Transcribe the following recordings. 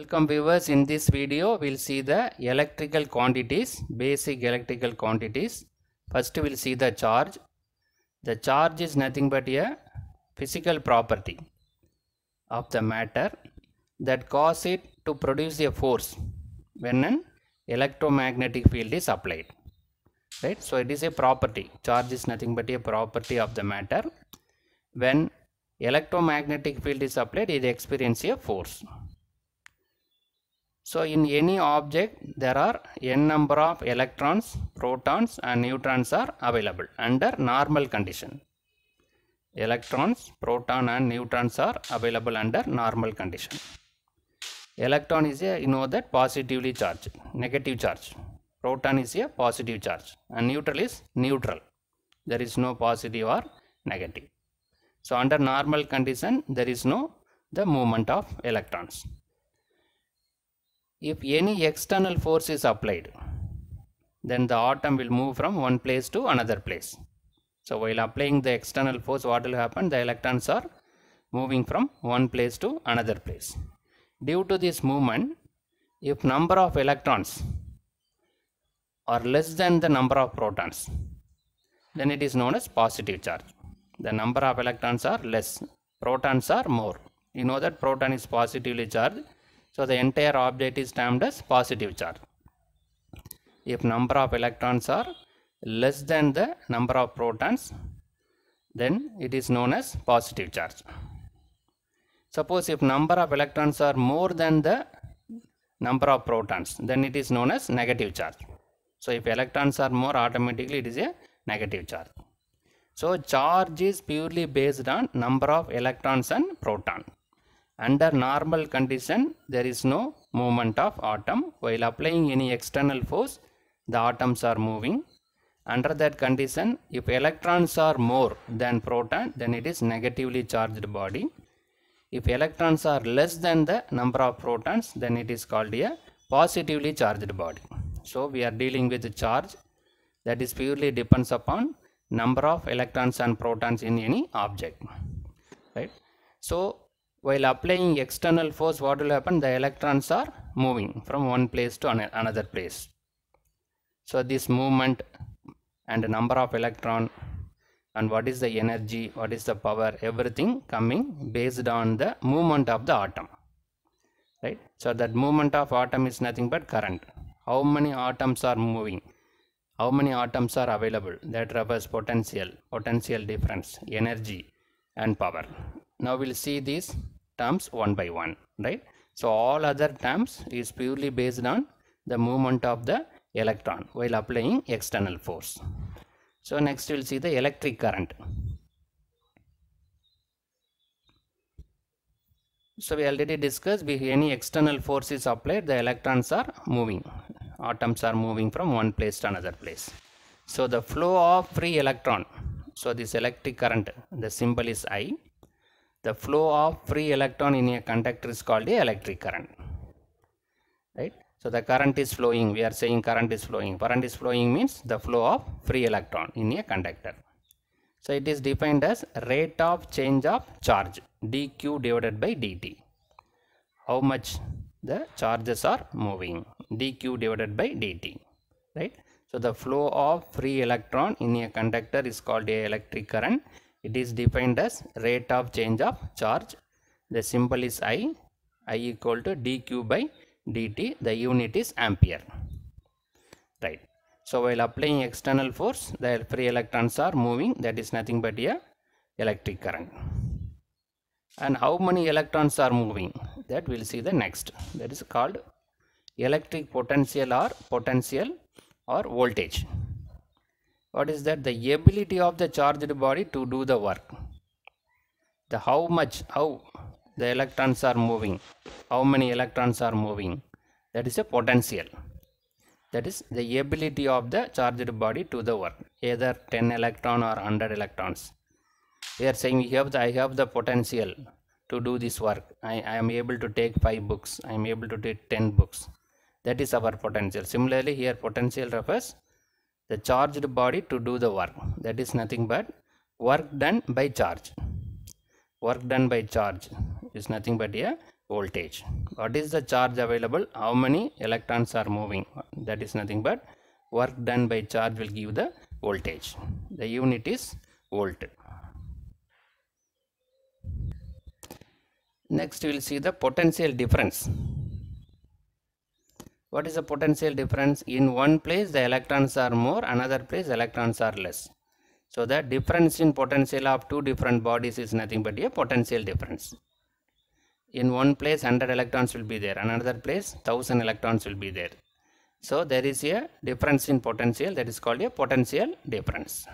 Welcome viewers, in this video we'll see the electrical quantities, basic electrical quantities. First we'll see the charge. The charge is nothing but a physical property of the matter that cause it to produce a force when an electromagnetic field is applied. Right, so it is a property. Charge is nothing but a property of the matter. When electromagnetic field is applied, it experiences a force. So in any object there are n number of electrons, protons and neutrons are available under normal condition. Electrons, proton and neutrons are available under normal condition. Electron is a you know that positively charged, negative charge. Proton is a positive charge and neutral is neutral. There is no positive or negative. So under normal condition there is no the movement of electrons if any external force is applied then the atom will move from one place to another place. So while applying the external force what will happen? The electrons are moving from one place to another place. Due to this movement if number of electrons are less than the number of protons then it is known as positive charge. The number of electrons are less protons are more. You know that proton is positively charged so the entire object is termed as positive charge. If number of electrons are less than the number of protons, then it is known as positive charge. Suppose if number of electrons are more than the number of protons, then it is known as negative charge. So if electrons are more, automatically it is a negative charge. So charge is purely based on number of electrons and proton. Under normal condition, there is no movement of atom. While applying any external force, the atoms are moving. Under that condition, if electrons are more than proton, then it is negatively charged body. If electrons are less than the number of protons, then it is called a positively charged body. So we are dealing with a charge that is purely depends upon number of electrons and protons in any object. Right. So while applying external force what will happen? The electrons are moving from one place to another place. So this movement and the number of electron and what is the energy what is the power everything coming based on the movement of the atom right? So that movement of atom is nothing but current. How many atoms are moving? How many atoms are available? That refers potential potential difference energy and power now we'll see these terms one by one right? So all other terms is purely based on the movement of the electron while applying external force. So next we'll see the electric current. So we already discussed if any external force is applied the electrons are moving. Atoms are moving from one place to another place. So the flow of free electron so this electric current the symbol is i the flow of free electron in a conductor is called a electric current right? So the current is flowing. We are saying current is flowing. Current is flowing means the flow of free electron in a conductor. So it is defined as rate of change of charge dq divided by dt. How much the charges are moving? dq divided by dt right? So the flow of free electron in a conductor is called a electric current it is defined as rate of change of charge. The symbol is i. I equal to dq by dt. The unit is ampere. Right. So while applying external force the free electrons are moving. That is nothing but a electric current. And how many electrons are moving? That we'll see the next. That is called electric potential or potential or voltage what is that? The ability of the charged body to do the work. The how much how the electrons are moving how many electrons are moving. That is a potential. That is the ability of the charged body to the work either 10 electron or 100 electrons. We are saying have the, I have the potential to do this work. I, I am able to take 5 books. I am able to take 10 books. That is our potential. Similarly here potential refers the charged body to do the work that is nothing but work done by charge work done by charge is nothing but a voltage. What is the charge available? How many electrons are moving? That is nothing but work done by charge will give the voltage. The unit is volt. Next we will see the potential difference. What is the potential difference? In one place the electrons are more, another place electrons are less. So the difference in potential of two different bodies is nothing but a potential difference. In one place 100 electrons will be there, another place 1000 electrons will be there. So there is a difference in potential that is called a potential difference.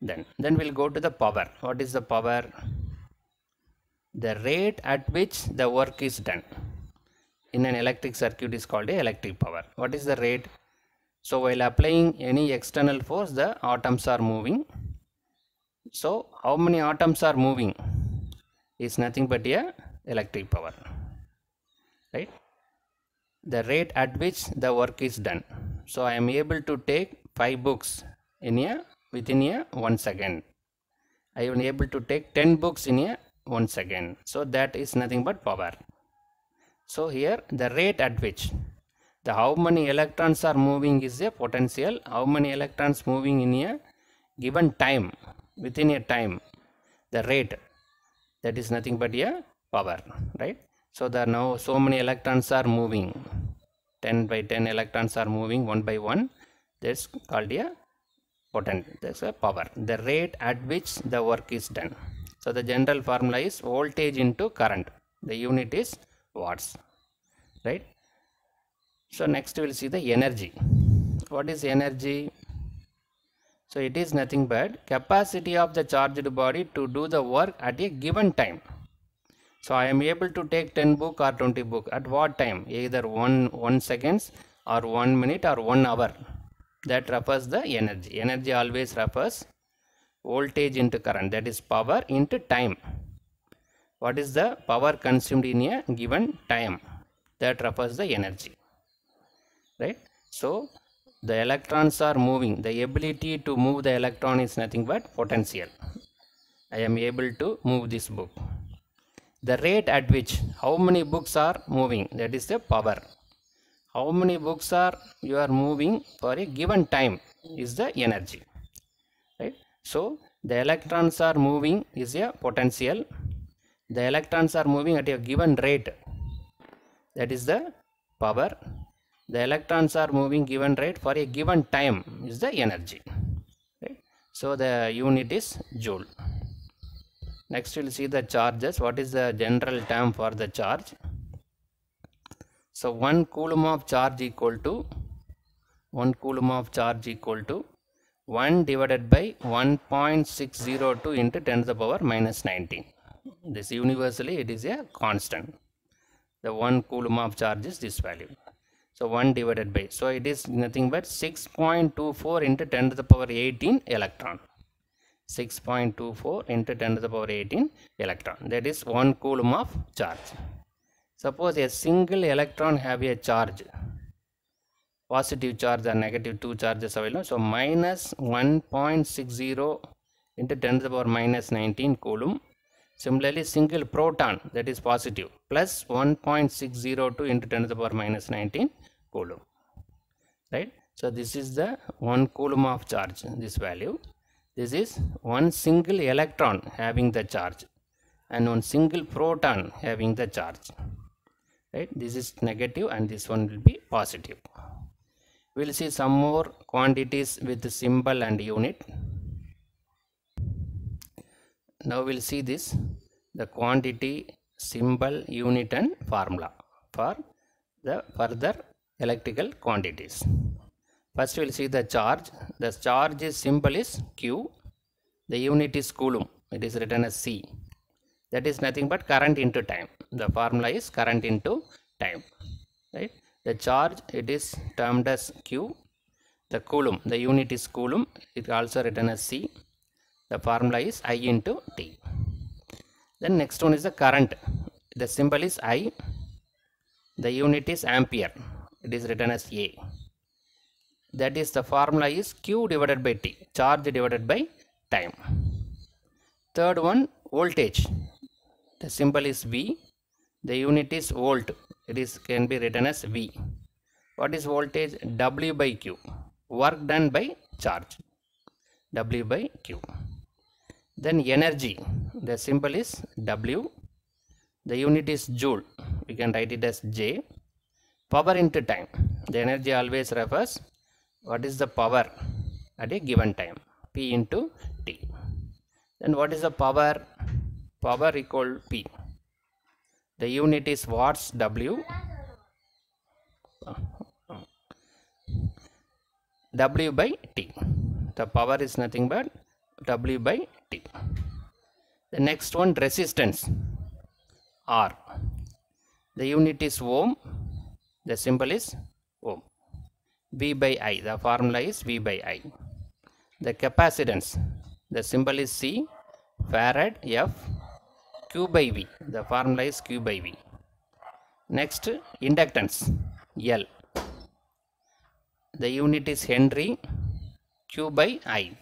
Then, then we'll go to the power. What is the power? The rate at which the work is done in an electric circuit is called a electric power. What is the rate? So while applying any external force, the atoms are moving. So how many atoms are moving is nothing but a electric power, right? The rate at which the work is done. So I am able to take five books in a within a one second. I am able to take 10 books in a one second. So that is nothing but power. So here the rate at which the how many electrons are moving is a potential. How many electrons moving in a given time within a time the rate that is nothing but a power right. So there are now so many electrons are moving. 10 by 10 electrons are moving one by one. That's called a potent that's a power. The rate at which the work is done. So the general formula is voltage into current. The unit is watts right? So next we'll see the energy. What is energy? So it is nothing but capacity of the charged body to do the work at a given time. So i am able to take 10 book or 20 book at what time? Either one one seconds or one minute or one hour. That refers the energy. Energy always refers voltage into current. That is power into time what is the power consumed in a given time? That refers the energy right? So the electrons are moving. The ability to move the electron is nothing but potential. I am able to move this book. The rate at which how many books are moving? That is the power. How many books are you are moving for a given time is the energy right? So the electrons are moving is a potential the electrons are moving at a given rate. That is the power. The electrons are moving given rate for a given time is the energy. Right? so the unit is joule. Next we'll see the charges. What is the general term for the charge? So 1 coulomb of charge equal to 1 coulomb of charge equal to 1 divided by 1.602 into 10 to the power minus 19 this universally it is a constant. The 1 coulomb of charge is this value. So 1 divided by so it is nothing but 6.24 into 10 to the power 18 electron. 6.24 into 10 to the power 18 electron. That is 1 coulomb of charge. Suppose a single electron have a charge. Positive charge or negative two charges available. So minus 1.60 into 10 to the power minus 19 coulomb similarly single proton that is positive plus 1.602 into 10 to the power minus 19 coulomb right? So this is the 1 coulomb of charge this value. This is one single electron having the charge and one single proton having the charge right? This is negative and this one will be positive. We'll see some more quantities with symbol and unit now we'll see this the quantity symbol unit and formula for the further electrical quantities. First we'll see the charge. The charge symbol is q. The unit is coulomb. It is written as c. That is nothing but current into time. The formula is current into time right? The charge it is termed as q. The coulomb the unit is coulomb. It also written as c the formula is i into t. Then next one is the current. The symbol is i. The unit is ampere. It is written as a. That is the formula is q divided by t charge divided by time. Third one voltage. The symbol is v. The unit is volt. It is can be written as v. What is voltage? W by q. Work done by charge. W by q then energy. The symbol is w. The unit is joule. We can write it as j. Power into time. The energy always refers what is the power at a given time. P into t. Then what is the power? Power equal p. The unit is watts w. W by t. The power is nothing but w by t the next one resistance. R. The unit is ohm. The symbol is ohm. V by i. The formula is v by i. The capacitance. The symbol is c. Farad f. Q by v. The formula is q by v. Next inductance. L. The unit is henry q by i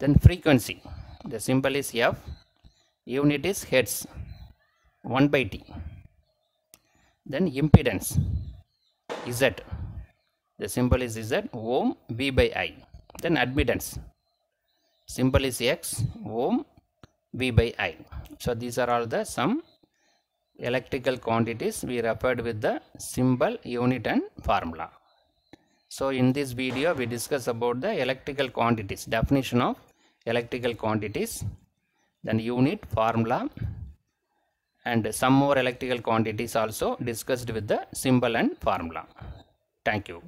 then frequency the symbol is f unit is hertz 1 by t. Then impedance z the symbol is z ohm v by i. Then admittance symbol is x ohm v by i. So these are all the some electrical quantities we referred with the symbol unit and formula. So in this video we discuss about the electrical quantities definition of electrical quantities then unit formula and some more electrical quantities also discussed with the symbol and formula. Thank you